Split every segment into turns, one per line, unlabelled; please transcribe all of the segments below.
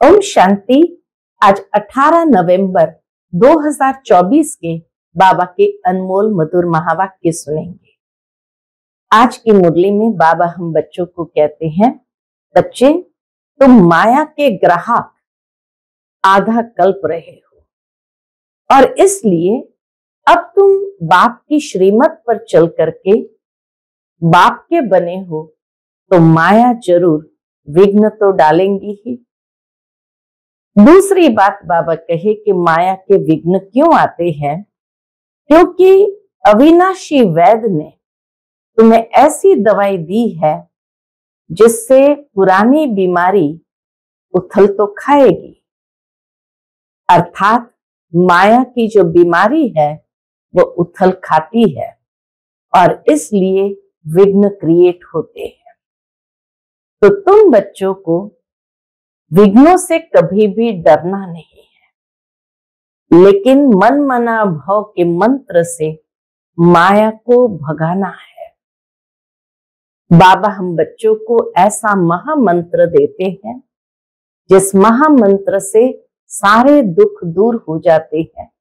ओम शांति। आज 18 नवंबर 2024 के बाबा के अनमोल मधुर महावाक्य सुनेंगे। आज की मुरली में बाबा हम बच्चों को कहते हैं, बच्चे, तुम माया के ग्राहक आधा कल्प रहे हो। और इसलिए अब तुम बाप की श्रीमत पर चल करके बाप के बने हो तो माया ज़रूर विघ्न तो डालेंगी ही। दूसरी बात बाबा कहे कि माया के विघ्न क्यों आते हैं? क्योंकि अविनाशी वैद ने तुम्हें ऐसी दवाई दी है जिससे पुरानी बीमारी उथल तो खाएगी। अर्थात माया की जो बीमारी है, वो उथल खाती है और इसलिए विघ्न क्रिएट होते हैं। तो तुम बच्चों को विघ्नों से कभी भी डरना नहीं है। लेकिन मन मना भव के मंत्र से माया को भगाना है। बाबा, हम बच्चों को ऐसा महामंत्र देते हैं, जिस महामंत्र से सारे दुख दूर हो जाते हैं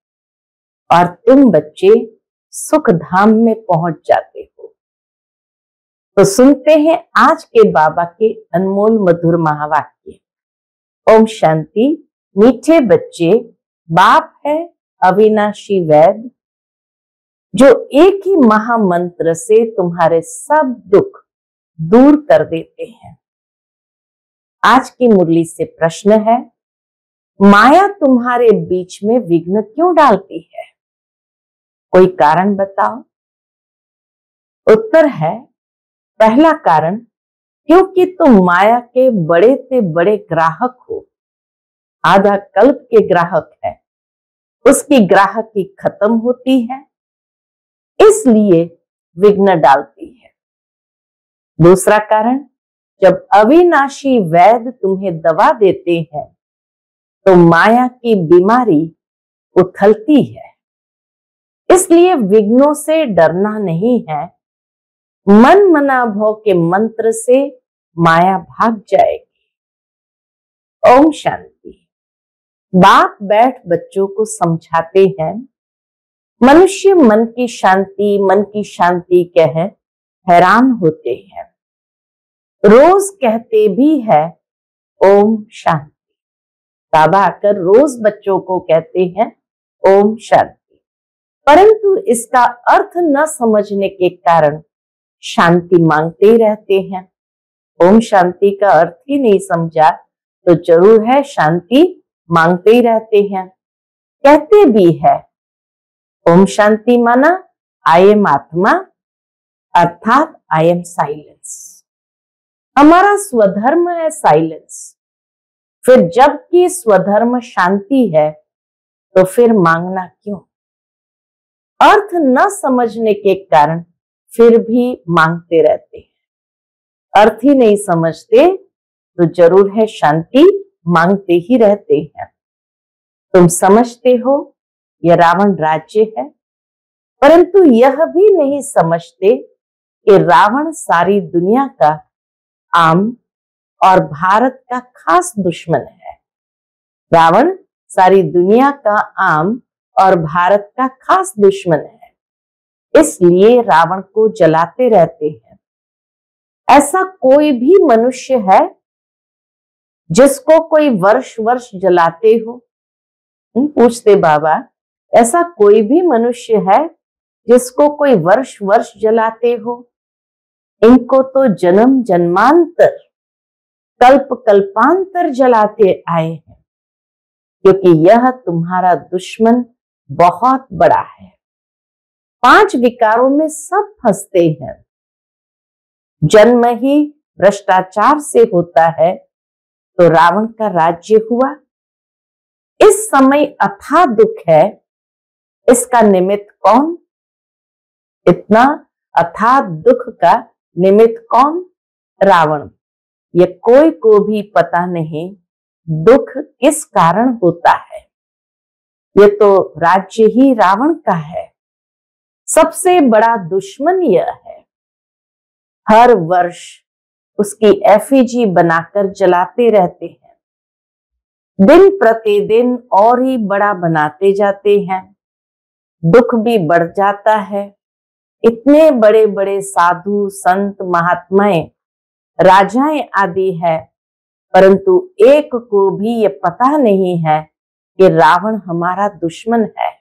और तुम बच्चे सुख धाम में पहुँच जाते हो। तो सुनते हैं आज के बाबा के अनमोल मधुर महावाक्य। ओम शांति। मीठे बच्चे, बाप है अविनाशी वैद जो एक ही महामंत्र से तुम्हारे सब दुख दूर कर देते हैं। आज की मुरली से प्रश्न है, माया तुम्हारे बीच में विघ्न क्यों डालती है? कोई कारण बताओ? उत्तर है, पहला कारण क्योंकि तुम माया के बड़े से बड़े ग्राहक हो। आधा कल्प के ग्राहक है। उसकी ग्राहक खत्म होती है, इसलिए विघ्न डालती है। दूसरा कारण, जब अविनाशी वैद तुम्हें दवा देते हैं तो माया की बीमारी उथलती है। इसलिए विघ्नों से डरना नहीं है। मन मना भव के मंत्र से माया भाग जाएगी। ओम शांति। बाप बैठ बच्चों को समझाते हैं। मनुष्य मन की शांति, मन की शांति कह हैरान होते हैं। रोज कहते भी है, ओम शांति। बाबा आकर रोज बच्चों को कहते हैं, ओम शांति। परंतु इसका अर्थ न समझने के कारण शांति मांगते रहते हैं। ओम शांति का अर्थ ही नहीं समझा तो ज़रूर है शांति मांगते ही रहते हैं। कहते भी है, ओम शांति माना आई एम आत्मा, अर्थात आई एम साइलेंस हमारा स्वधर्म है साइलेंस फिर जबकि स्वधर्म शांति है तो फिर मांगना क्यों? अर्थ न समझने के कारण फिर भी मांगते रहते हैं। अर्थ ही नहीं समझते तो ज़रूर है शांति मांगते ही रहते हैं। तुम समझते हो, यह रावण राज्य है, परंतु यह भी नहीं समझते कि रावण सारी दुनिया का आम और भारत का खास दुश्मन है। रावण सारी दुनिया का आम और भारत का खास दुश्मन है, इसलिए रावण को जलाते रहते हैं। ऐसा कोई भी मनुष्य है जिसको कोई वर्ष वर्ष जलाते हो? पूछते, बाबा, ऐसा कोई भी मनुष्य है जिसको कोई वर्ष वर्ष जलाते हो? इनको तो जन्म जन्मांतर, कल्प कल्पांतर जलाते आए हैं, क्योंकि यह तुम्हारा दुश्मन बहुत बड़ा है। पाँच विकारों में सब फंसते हैं। जन्म ही भ्रष्टाचार से होता है तो रावण का राज्य हुआ। इस समय अथा दुख है, इसका निमित्त कौन? इतना अथा दुख का निमित्त कौन? रावण। ये कोई को भी पता नहीं, दुख किस कारण होता है। ये तो राज्य ही रावण का है। सबसे बड़ा दुश्मन यह है। हर वर्ष उसकी एफिजी बनाकर जलाते रहते हैं। दिन प्रतिदिन और ही बड़ा बनाते जाते हैं। दुख भी बढ़ जाता है। इतने बड़े बड़े साधु, संत, महात्माएँ, राजाएँ आदि है, परंतु एक को भी ये पता नहीं है कि रावण हमारा दुश्मन है,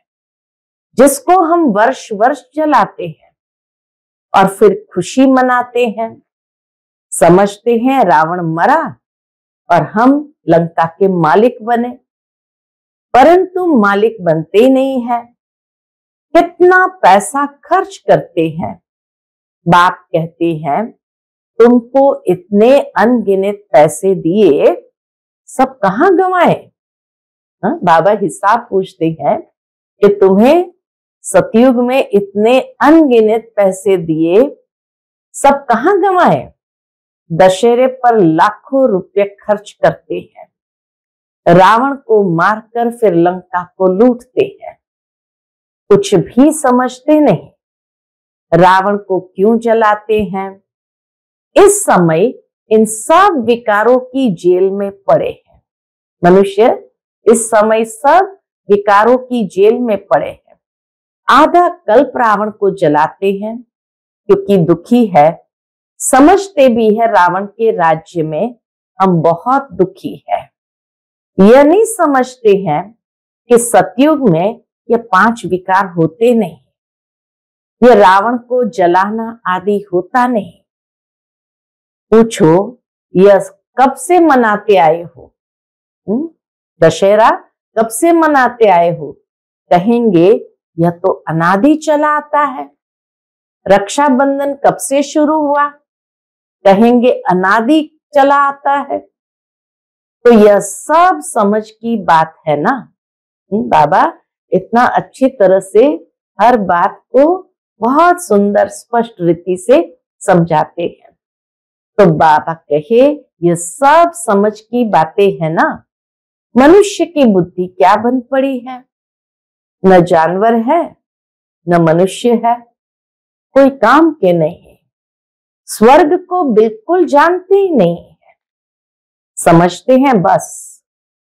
जिसको हम वर्ष वर्ष जलाते हैं। और फिर खुशी मनाते हैं। समझते हैं रावण मरा और हम लंका के मालिक बने। परंतु मालिक बनते नहीं है। कितना पैसा खर्च करते हैं। बाप कहते हैं तुमको इतने अनगिनत पैसे दिए सब कहाँ गंवाए? हाँ, बाबा हिसाब पूछते हैं कि तुम्हें सतयुग में इतने अनगिनत पैसे दिए, सब कहाँ गंवाए? दशहरे पर लाखों रुपए खर्च करते हैं। रावण को मारकर फिर लंका को लूटते हैं। कुछ भी समझते नहीं। रावण को क्यों जलाते हैं? इस समय इन सब विकारों की जेल में पड़े हैं। मनुष्य, इस समय सब विकारों की जेल में पड़े हैं। आधा कल्प रावण को जलाते हैं, क्योंकि दुखी है। समझते भी है रावण के राज्य में हम बहुत दुखी है। यह नहीं समझते हैं कि सतयुग में ये पाँच विकार होते नहीं। ये रावण को जलाना आदि होता नहीं। पूछो, यह कब से मनाते आए हो? हम्म? दशहरा कब से मनाते आए हो? कहेंगे यह तो अनादि चला आता है। रक्षाबंधन कब से शुरू हुआ? कहेंगे अनादि चला आता है। तो यह सब समझ की बात है ना? हम्म, बाबा इतना अच्छी तरह से हर बात को बहुत सुंदर स्पष्ट रीति से समझाते हैं। तो बाबा कहे ये सब समझ की बातें है ना? मनुष्य की बुद्धि क्या बन पड़ी है? न जानवर है, न मनुष्य है, कोई काम के नहीं स्वर्ग को बिल्कुल जानते ही नहीं है। समझते हैं बस,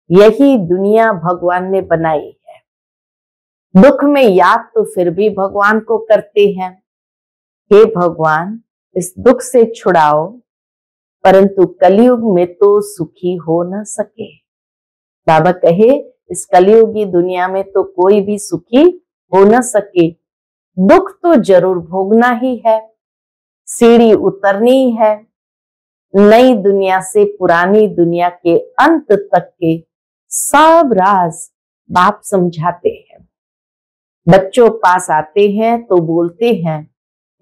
यही दुनिया भगवान ने बनाई है। दुख में याद तो फिर भी भगवान को करते हैं। हे भगवान, इस दुख से छुड़ाओ, परंतु कलयुग में तो सुखी हो न सके। बाबा कहे इस कलयुगी दुनिया में तो कोई भी सुखी हो न सके। दुख तो ज़रूर भोगना ही है, सीढ़ी उतरनी है। नई दुनिया से पुरानी दुनिया के अंत तक के सब राज बाप समझाते हैं। बच्चों पास आते हैं तो बोलते हैं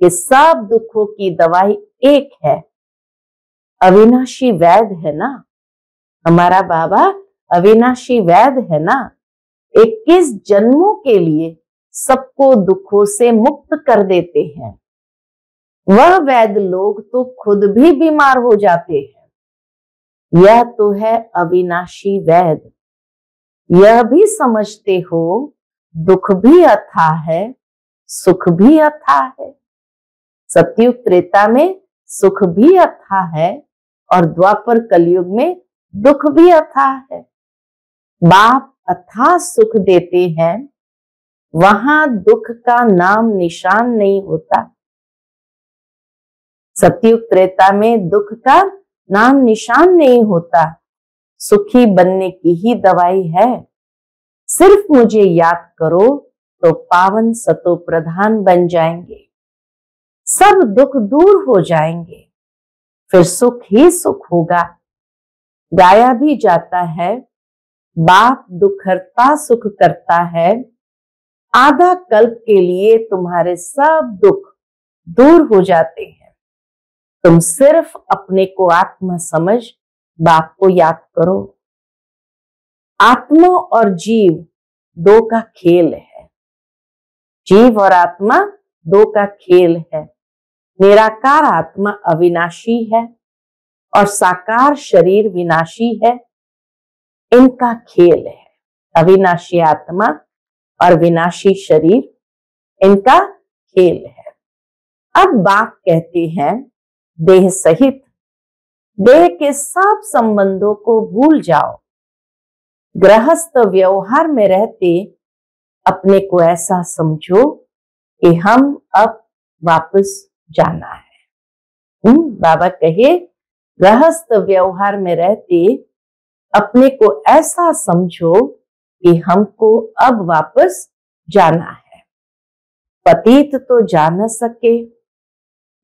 कि सब दुखों की दवाई एक है। अविनाशी वैद है ना? हमारा बाबा अविनाशी वैद है ना? इक्कीस जन्मों के लिए सबको दुखों से मुक्त कर देते हैं। वह वैद लोग तो खुद भी बीमार हो जाते हैं। यह तो है अविनाशी वैद यह भी समझते हो, दुख भी अथा है, सुख भी अथा है। सत्युग त्रेता में सुख भी अथा है और द्वापर कलयुग में दुख भी अथा है। बाप अथा सुख देते हैं, वहाँ दुख का नाम निशान नहीं होता। सत्युग त्रेता में दुख का नाम निशान नहीं होता। सुखी बनने की ही दवाई है। सिर्फ़ मुझे याद करो तो पावन सतो प्रधान बन जाएँगे। सब दुख दूर हो जाएँगे। फिर सुख ही सुख होगा। गाया भी जाता है बाप दुखरता सुख करता है। आधा कल्प के लिए तुम्हारे सब दुख दूर हो जाते हैं। तुम सिर्फ़ अपने को आत्मा समझ, बाप को याद करो। आत्मा और जीव दो का खेल है। जीव और आत्मा दो का खेल है। निराकार आत्मा अविनाशी है और साकार शरीर विनाशी है। इनका खेल है। अविनाशी आत्मा और विनाशी शरीर इनका खेल है। अब बाप कहते हैं देह सहित देह के सब संबंधों को भूल जाओ। गृहस्थ व्यवहार में रहते अपने को ऐसा समझो कि हम अब वापस जाना है। हुँ? हम्म, बाबा कहे गृहस्थ व्यवहार में रहते अपने को ऐसा समझो कि हमको अब वापस जाना है। पतित तो जा न सके,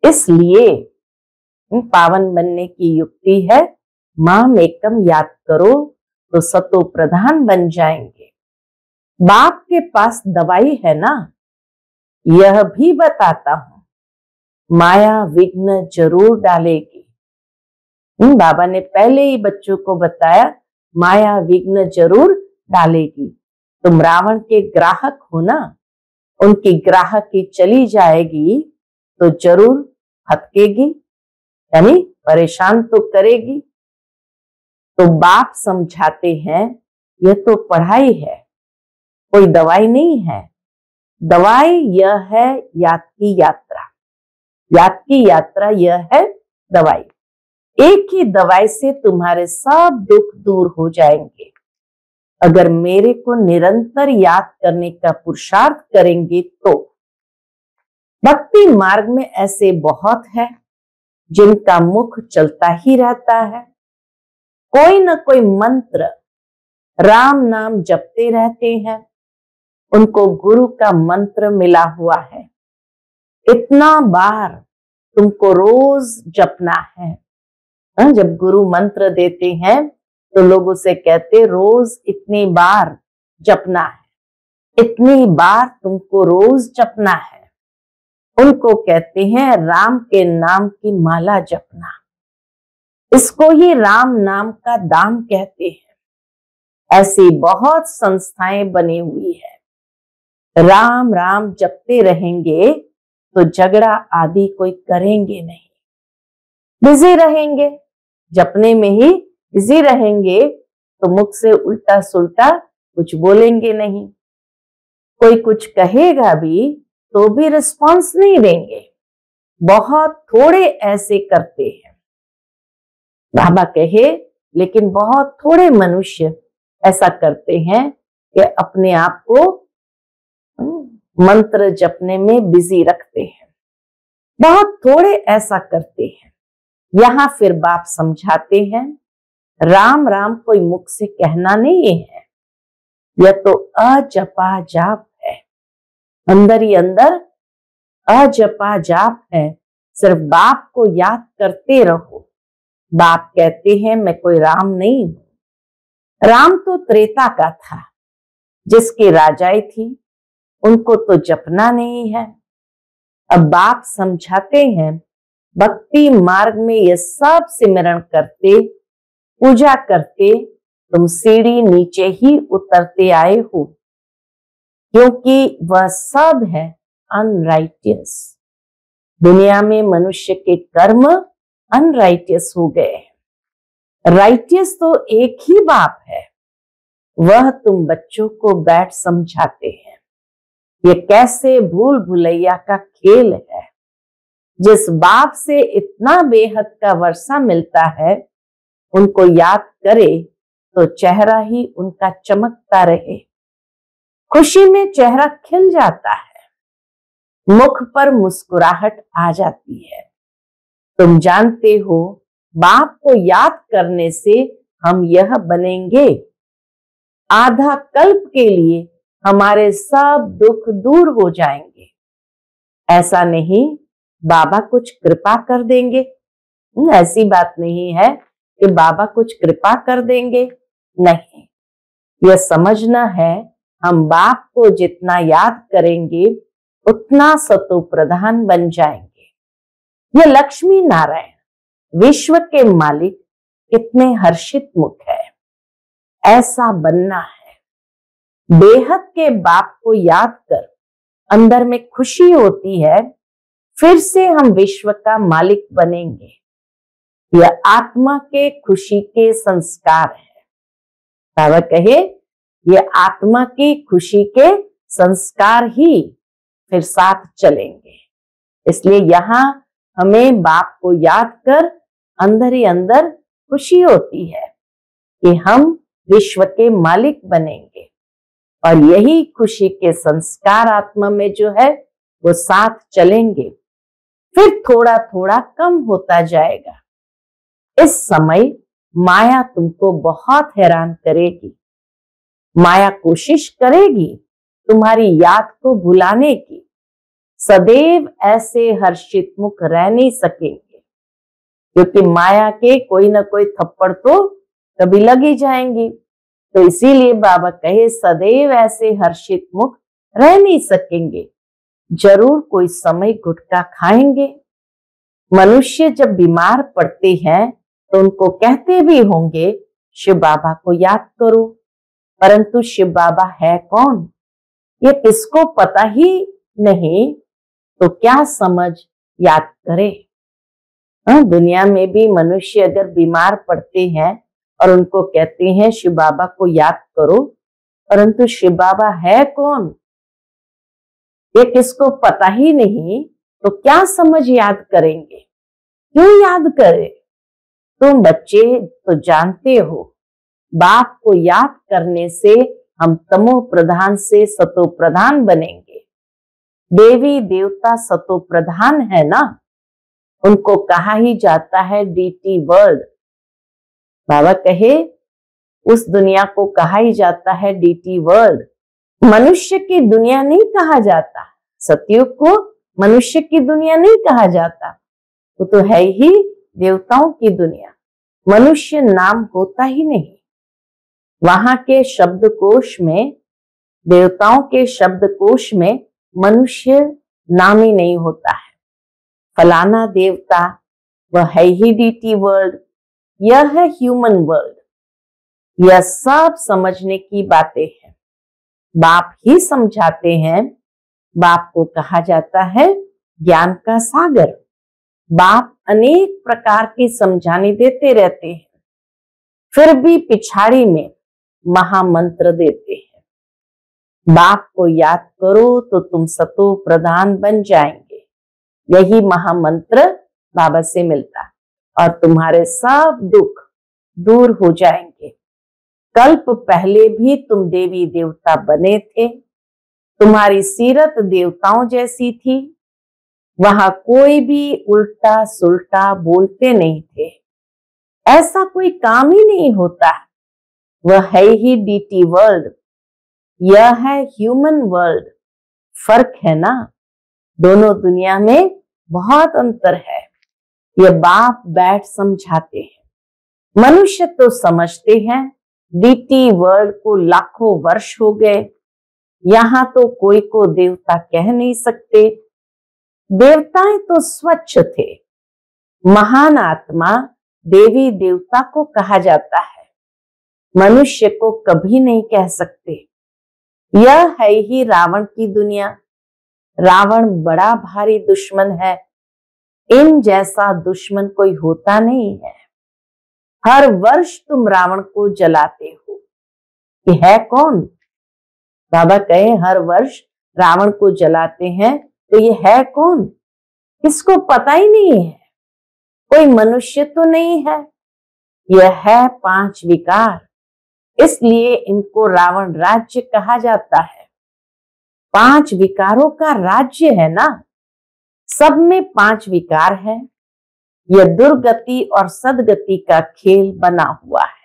इसलिए पावन बनने की युक्ति है माम एकम याद करो तो सतो प्रधान बन जाएँगे। बाप के पास दवाई है ना? यह भी बताता हूँ। माया विघ्न ज़रूर डालेगी। बाबा ने पहले ही बच्चों को बताया, माया विघ्न ज़रूर डालेगी। तुम रावण के ग्राहक हो ना? उनकी ग्राहक की चली जाएगी तो ज़रूर हटकेगी यानी परेशान तो करेगी। तो बाप समझाते हैं, यह तो पढ़ाई है, कोई दवाई नहीं है। दवाई यह है याद की यात्रा। याद की यात्रा यह है दवाई। एक ही दवाई से तुम्हारे सब दुख दूर हो जाएँगे। अगर मेरे को निरंतर याद करने का पुरुषार्थ करेंगे तो। भक्ति मार्ग में ऐसे बहुत है, जिनका मुख चलता ही रहता है। कोई ना कोई मंत्र राम नाम जपते रहते हैं। उनको गुरु का मंत्र मिला हुआ है। इतना बार तुमको रोज जपना है। हाँ, जब गुरु मंत्र देते हैं तो लोग उसे कहते रोज इतनी बार जपना है। इतनी बार तुमको रोज जपना है। उनको कहते हैं राम के नाम की माला जपना। इसको ही राम नाम का दाम कहते हैं। ऐसी बहुत संस्थाएँ बनी हुई है। राम राम जपते रहेंगे तो झगड़ा आदि कोई करेंगे नहीं। बिज़ी रहेंगे। जपने में ही बिज़ी रहेंगे तो मुख से उल्टा सुलटा कुछ बोलेंगे नहीं। कोई कुछ कहेगा भी तो भी रिस्पॉन्स नहीं देंगे। बहुत थोड़े ऐसे करते हैं। बाबा कहे लेकिन बहुत थोड़े मनुष्य ऐसा करते हैं कि अपने आप को हम्म, मंत्र जपने में बिज़ी रखते हैं। बहुत थोड़े ऐसा करते हैं। यहाँ फिर बाप समझाते हैं, राम राम, कोई मुख से कहना नहीं है। यह तो अजपा जाप है। अंदर ही अंदर अजपा जाप है। सिर्फ़ बाप को याद करते रहो। बाप कहते हैं, मैं कोई राम नहीं हूँ। राम तो त्रेता का था, जिसकी राजाई थी। उनको तो जपना नहीं है। अब बाप समझाते हैं भक्ति मार्ग में ये सब सिमरण करते, पूजा करते, तुम सीढ़ी नीचे ही उतरते आए हो। क्योंकि वह सब है अनराइटियस दुनिया में मनुष्य के कर्म अनराइटियस हो गए राइटियस तो एक ही बाप है। वह तुम बच्चों को बैठ समझाते हैं। ये कैसे भूल भुलैया का खेल है? जिस बाप से इतना बेहद का वर्षा मिलता है, उनको याद करे तो चेहरा ही उनका चमकता रहे। खुशी में चेहरा खिल जाता है। मुख पर मुस्कुराहट आ जाती है। तुम जानते हो, बाप को याद करने से हम यह बनेंगे। आधा कल्प के लिए हमारे सब दुख दूर हो जाएँगे। ऐसा नहीं बाबा कुछ कृपा कर देंगे। ऐसी बात नहीं है कि बाबा कुछ कृपा कर देंगे। नहीं यह समझना है, हम बाप को जितना याद करेंगे, उतना सतो प्रधान बन जाएँगे। ये लक्ष्मी नारायण, विश्व के मालिक, कितने हर्षित मुख है। ऐसा बनना है। बेहद के बाप को याद कर, अंदर में खुशी होती है फिर से हम विश्व का मालिक बनेंगे। यह आत्मा के खुशी के संस्कार है। बाबा कहे ये आत्मा की खुशी के संस्कार ही फिर साथ चलेंगे। इसलिए यहाँ हमें बाप को याद कर अंदर ही अंदर खुशी होती है कि हम विश्व के मालिक बनेंगे। और यही खुशी के संस्कार आत्मा में जो है, वो साथ चलेंगे। फिर थोड़ा थोड़ा कम होता जाएगा। इस समय माया तुमको बहुत हैरान करेगी। माया कोशिश करेगी तुम्हारी याद को भुलाने की। सदैव ऐसे हर्षित मुख रह नहीं सकेंगे। क्योंकि माया के कोई ना कोई थप्पड़ तो कभी लग ही जाएँगी। तो इसीलिए बाबा कहे, सदैव ऐसे हर्षित मुख रह नहीं सकेंगे। ज़रूर कोई समय गुटका खाएँगे। मनुष्य जब बीमार पड़ते हैं तो उनको कहते भी होंगे शिव बाबा को याद करो। परंतु शिव बाबा है कौन? ये किसको पता ही नहीं तो क्या समझ याद करे। हाँ, दुनिया में भी मनुष्य अगर बीमार पड़ते हैं और उनको कहते हैं शिव बाबा को याद करो। परंतु शिव बाबा है कौन? ये किसको पता ही नहीं तो क्या समझ याद करेंगे? क्यों याद करें? तुम बच्चे तो जानते हो, बाप को याद करने से हम तमो प्रधान से सतो प्रधान बनेंगे। देवी देवता सतो प्रधान है ना? उनको कहा ही जाता है डीटी वर्ल्ड बाबा कहे, उस दुनिया को कहा ही जाता है डीटी वर्ल्ड मनुष्य की दुनिया नहीं कहा जाता। सतयुग को मनुष्य की दुनिया नहीं कहा जाता। वो तो है ही देवताओं की दुनिया। मनुष्य नाम होता ही नहीं। वहाँ के शब्दकोश में, देवताओं के शब्दकोश में मनुष्य नाम ही नहीं होता है। फलाना देवता, वह है ही डीटी वर्ल्ड, यह है ह्यूमन वर्ल्ड। यह सब समझने की बातें हैं। बाप ही समझाते हैं। बाप को कहा जाता है ज्ञान का सागर। बाप अनेक प्रकार की समझाने देते रहते हैं। फिर भी पिछाड़ी में महामंत्र देते हैं। बाप को याद करो तो तुम सतो प्रधान बन जाएँगे। यही महामंत्र बाबा से मिलता और तुम्हारे सब दुख दूर हो जाएँगे। कल्प पहले भी तुम देवी देवता बने थे। तुम्हारी सीरत देवताओं जैसी थी। वहाँ कोई भी उल्टा सुल्टा बोलते नहीं थे। ऐसा कोई काम ही नहीं होता। वह है ही डीटी वर्ल्ड। यह है ह्यूमन वर्ल्ड। फ़र्क है ना? दोनों दुनिया में बहुत अंतर है। यह बाप बैठ समझाते हैं। मनुष्य तो समझते हैं। डीटी वर्ल्ड को लाखों वर्ष हो गए। यहाँ तो कोई को देवता कह नहीं सकते। देवताएँ तो स्वच्छ थे। महान आत्मा देवी देवता को कहा जाता है। मनुष्य को कभी नहीं कह सकते। यह है ही रावण की दुनिया। रावण बड़ा भारी दुश्मन है। इन जैसा दुश्मन कोई होता नहीं है। हर वर्ष तुम रावण को जलाते हो। कि है कौन? बाबा कहे, हर वर्ष रावण को जलाते हैं तो ये है कौन? इसको पता ही नहीं है। कोई मनुष्य तो नहीं है। यह है पाँच विकार। इसलिए इनको रावण राज्य कहा जाता है। पाँच विकारों का राज्य है ना? सब में पाँच विकार है। यह दुर्गति और सदगति का खेल बना हुआ है।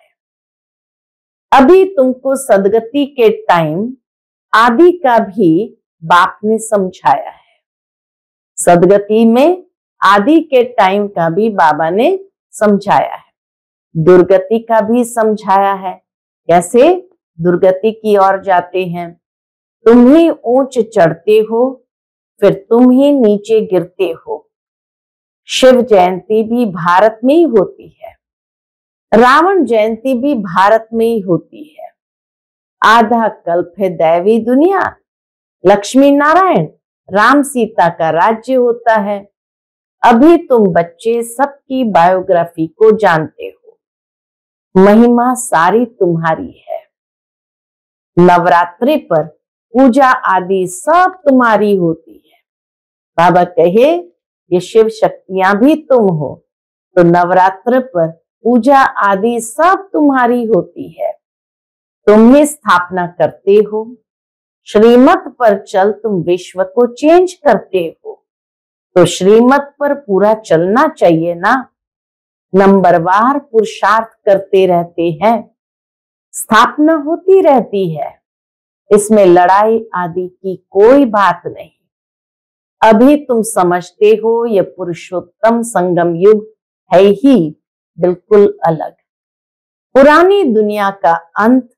अभी तुमको सदगति के टाइम आदि का भी बाप ने समझाया है। सदगति में आदि के टाइम का भी बाबा ने समझाया है। दुर्गति का भी समझाया है। कैसे? दुर्गति की ओर जाते हैं। तुम ही ऊंच चढ़ते हो, फिर तुम ही नीचे गिरते हो। शिव जयंती भी भारत में ही होती है। रावण जयंती भी भारत में ही होती है। आधा कल्प है दैवी दुनिया, लक्ष्मी नारायण, राम सीता का राज्य होता है। अभी तुम बच्चे सबकी बायोग्राफी को जानते हो। महिमा सारी तुम्हारी है। नवरात्रि पर पूजा आदि सब तुम्हारी होती है। बाबा कहे ये शिव शक्तियाँ भी तुम हो। तो नवरात्र पर पूजा आदि सब तुम्हारी होती है। तुम ही स्थापना करते हो। श्रीमत पर चल तुम विश्व को चेंज करते हो। तो श्रीमत पर पूरा चलना चाहिए ना। नंबरवार पुरुषार्थ करते रहते हैं। स्थापना होती रहती है। इसमें लड़ाई आदि की कोई बात नहीं। अभी तुम समझते हो, ये पुरुषोत्तम संगम युग है ही बिल्कुल अलग। पुरानी दुनिया का अंत,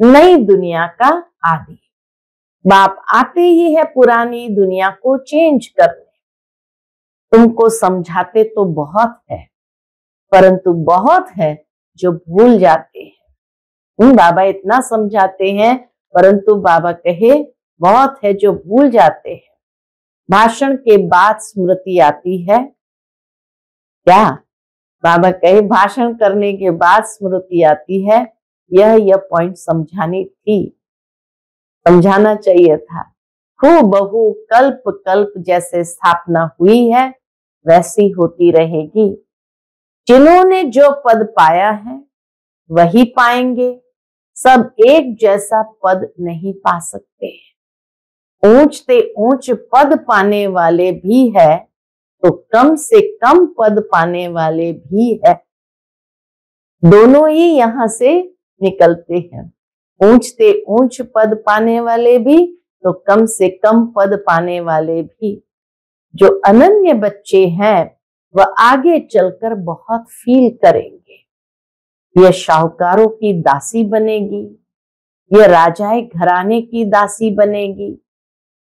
नई दुनिया का आदि। बाप आते ही है पुरानी दुनिया को चेंज करने। तुमको समझाते तो बहुत है, परंतु बहुत है जो भूल जाते हैं। बाबा इतना समझाते हैं, परंतु बाबा कहे, बहुत है जो भूल जाते हैं। भाषण के बाद स्मृति आती है। क्या? बाबा कहे, भाषण करने के बाद स्मृति आती है। यह यह पॉइंट समझानी थी। समझाना चाहिए था। खूब बहु कल्प कल्प जैसे स्थापना हुई है, वैसी होती रहेगी। जिन्होंने जो पद पाया है, वही पाएँगे। सब एक जैसा पद नहीं पा सकते। ऊंचते ऊंच पद पाने वाले भी है तो कम से कम पद पाने वाले भी है। दोनों ही यहाँ से निकलते हैं। ऊंचते ऊंच पद पाने वाले भी तो कम से कम पद पाने वाले भी। जो अनन्य बच्चे हैं, वह आगे चलकर बहुत फील करेंगे। यह शाहूकारों की दासी बनेगी, यह राजाए घराने की दासी बनेगी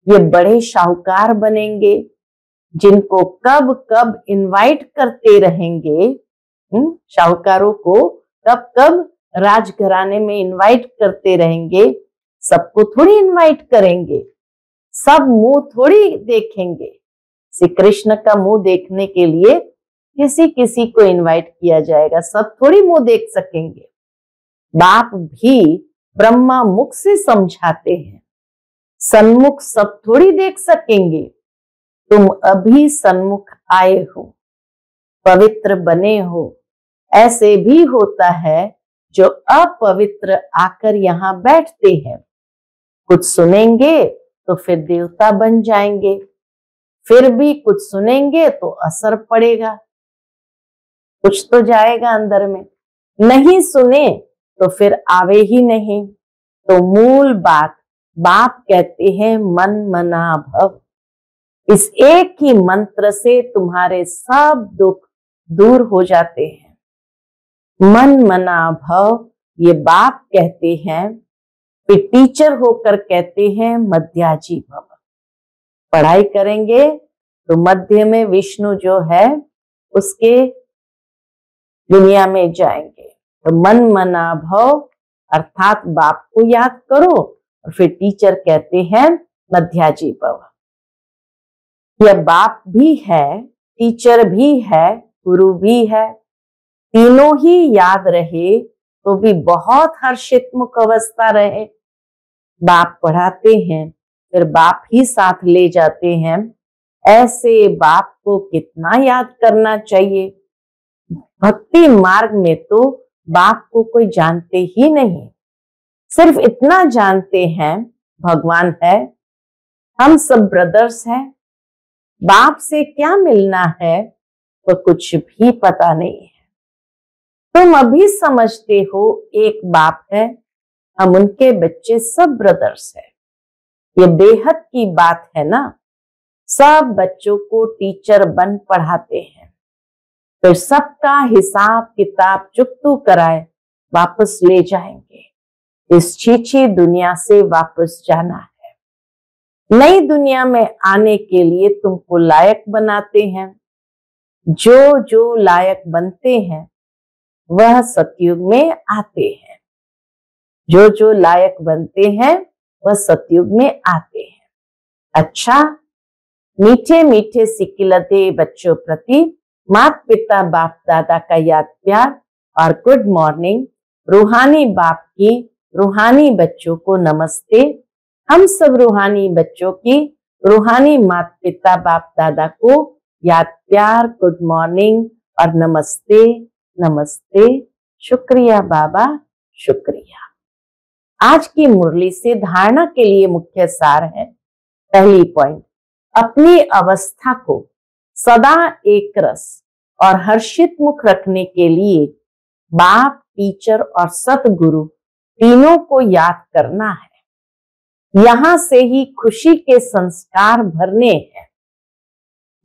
ये बड़े शाहूकार बनेंगे जिनको कब कब इनवाइट करते रहेंगे हम्म, शाहूकारों को कब कब राजघराने में इनवाइट करते रहेंगे सबको थोड़ी इनवाइट करेंगे सब मुँह थोड़ी देखेंगे। श्री कृष्ण का मुँह देखने के लिए किसी किसी को इनवाइट किया जाएगा सब थोड़ी मुँह देख सकेंगे। बाप भी ब्रह्मा मुख से समझाते हैं। सन्मुख सब थोड़ी देख सकेंगे। तुम अभी सन्मुख आए हो, पवित्र बने हो। ऐसे भी होता है जो अपवित्र आकर यहाँ बैठते हैं। कुछ सुनेंगे तो फिर देवता बन जाएँगे। फिर भी कुछ सुनेंगे तो असर पड़ेगा। कुछ तो जाएगा अंदर में। नहीं सुने तो फिर आवे ही नहीं। तो मूल बात बाप कहते हैं, मन मना भव। इस एक ही मंत्र से तुम्हारे सब दुख दूर हो जाते हैं। मन मना भव, ये बाप कहते हैं, फिर टीचर होकर कहते हैं, मध्याजी भव। पढ़ाई करेंगे तो मध्य में विष्णु जो है, उसके दुनिया में जाएँगे। तो मन मना भव, अर्थात बाप को याद करो। और फिर टीचर कहते हैं, मध्याजी भव यह बाप भी है, टीचर भी है, गुरु भी है। तीनों ही याद रहे तो भी बहुत हर्षित मुख अवस्था रहे। बाप पढ़ाते हैं, फिर बाप ही साथ ले जाते हैं। ऐसे बाप को कितना याद करना चाहिए? भक्ति मार्ग में तो बाप को कोई जानते ही नहीं। सिर्फ़ इतना जानते हैं, भगवान है, हम सब ब्रदर्स हैं, बाप से क्या मिलना है वो कुछ भी पता नहीं है। तुम अभी समझते हो, एक बाप है, हम उनके बच्चे सब ब्रदर्स हैं। ये बेहद की बात है ना? सब बच्चों को टीचर बन पढ़ाते हैं। फिर तो सबका हिसाब किताब चुकतू कराए, वापस ले जाएँगे। इस छीछी दुनिया से वापस जाना है। नई दुनिया में आने के लिए तुमको लायक बनाते हैं। जो जो लायक बनते हैं, वह सतयुग में आते हैं। जो जो लायक बनते हैं, वह सतयुग में आते हैं। अच्छा मीठे मीठे सिकिलते बच्चों प्रति मात पिता, बाप दादा का याद प्यार और गुड मॉर्निंग, रूहानी बाप की रूहानी बच्चों को नमस्ते। हम सब रूहानी बच्चों की रूहानी माता पिता बाप दादा को याद प्यार, गुड मॉर्निंग और नमस्ते नमस्ते। शुक्रिया बाबा, शुक्रिया। आज की मुरली से धारणा के लिए मुख्य सार है। पहली पॉइंट अपनी अवस्था को सदा एक रस और हर्षित मुख रखने के लिए बाप, टीचर और सतगुरु तीनों को याद करना है। यहाँ से ही खुशी के संस्कार भरने हैं।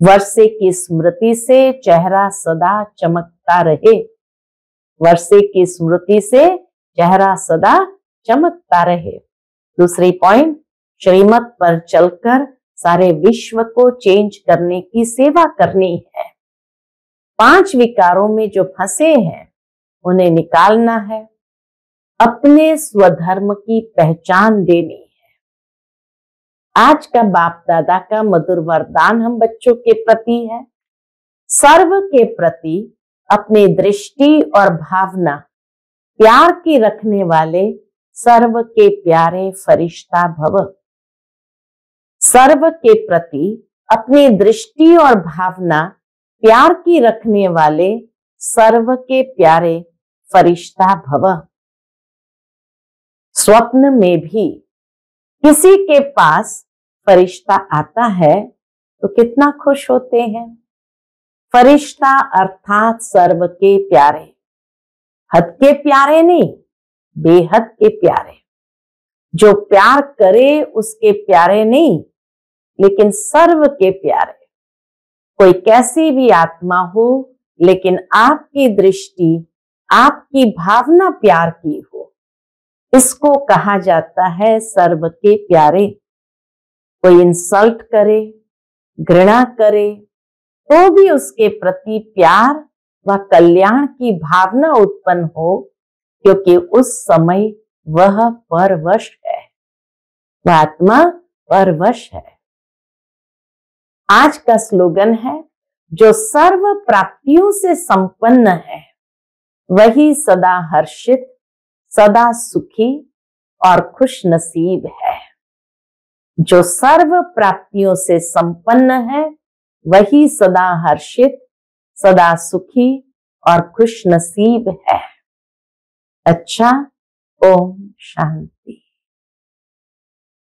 वर्षे की स्मृति से चेहरा सदा चमकता रहे। वर्षे की स्मृति से चेहरा सदा चमकता रहे। दूसरी पॉइंट, श्रीमत पर चलकर सारे विश्व को चेंज करने की सेवा करनी है। पाँच विकारों में जो फंसे हैं, उन्हें निकालना है। अपने स्वधर्म की पहचान देनी है। आज का बाप दादा का मधुर वरदान हम बच्चों के प्रति है। सर्व के प्रति अपने दृष्टि और भावना, प्यार की रखने वाले सर्व के प्यारे फरिश्ता भव। सर्व के प्रति अपनी दृष्टि और भावना, प्यार की रखने वाले सर्व के प्यारे फरिश्ता भव। स्वप्न में भी किसी के पास फरिश्ता आता है तो कितना खुश होते हैं। फरिश्ता अर्थात सर्व के प्यारे। हद के प्यारे नहीं, बेहद के प्यारे। जो प्यार करे, उसके प्यारे नहीं, लेकिन सर्व के प्यारे। कोई कैसी भी आत्मा हो, लेकिन आपकी दृष्टि, आपकी भावना प्यार की हो। इसको कहा जाता है सर्व के प्यारे। कोई इंसल्ट करे, घृणा करे तो भी उसके प्रति प्यार व कल्याण की भावना उत्पन्न हो, क्योंकि उस समय वह परवश है। आत्मा परवश है। आज का स्लोगन है, जो सर्व प्राप्तियों से संपन्न है, वही सदा हर्षित सदा सुखी और खुश नसीब है। जो सर्व प्राप्तियों से संपन्न है, वही सदा हर्षित, सदा सुखी और खुश नसीब है। अच्छा ओम शांति।